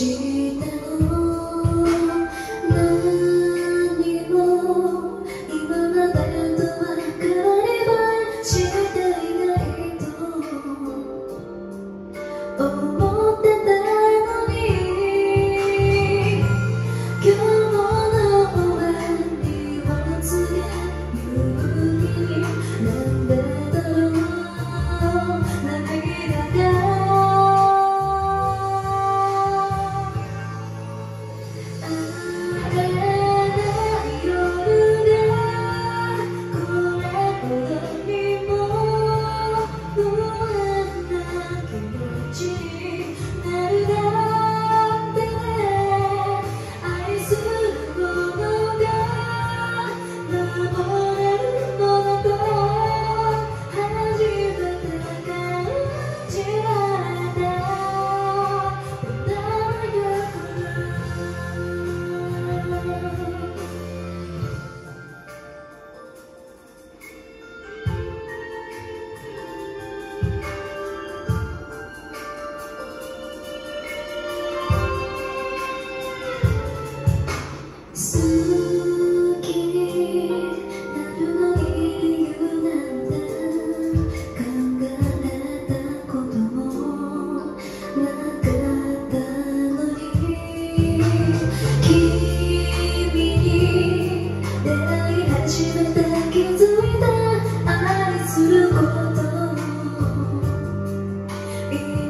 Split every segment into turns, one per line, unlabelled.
ti. you.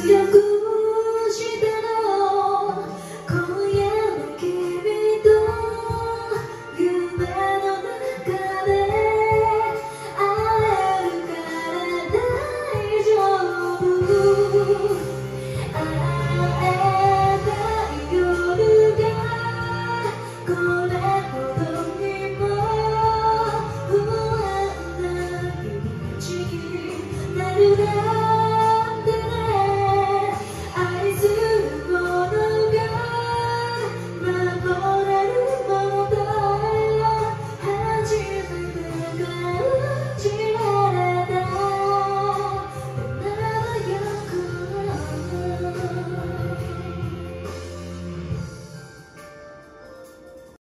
強く